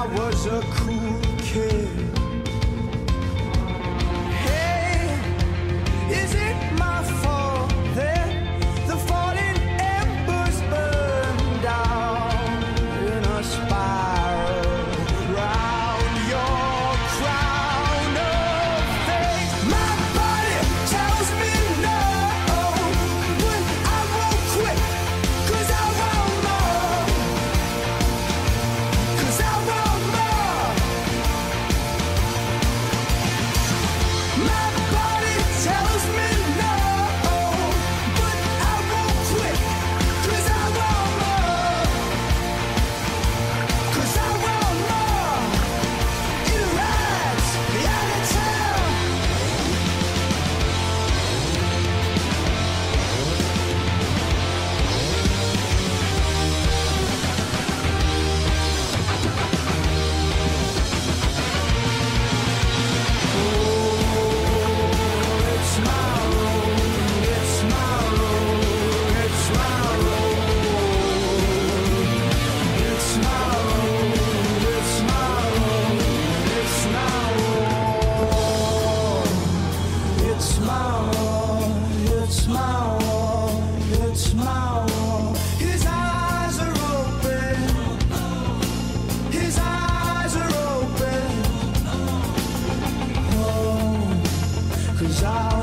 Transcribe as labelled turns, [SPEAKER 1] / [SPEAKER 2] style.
[SPEAKER 1] I was a cool kid. desire